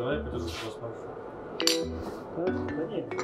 Давай я подержу вас Так, да нет.